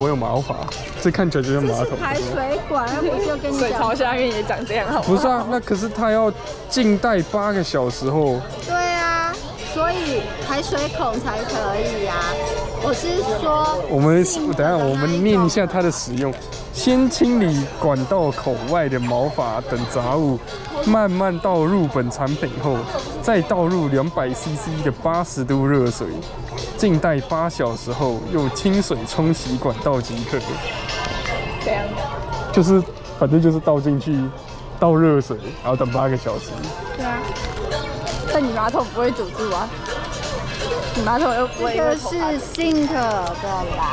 我有毛发，这看起来就像马桶。排水管，那不是就跟你水槽讲？下面也长这样，好不是啊，那可是它要静待八个小时后，对啊，所以排水孔才可以呀、我是说，我们等下我们念一下它的使用：先清理管道口外的毛发等杂物，慢慢倒入本产品后，再倒入两百 CC 的八十度热水，静待八小时后，用清水冲洗管道即可。这样。就是反正就是倒进去，倒热水，然后等八个小时。对啊。但你马桶不会堵住啊？你马桶又不会这个是 sink 的啦。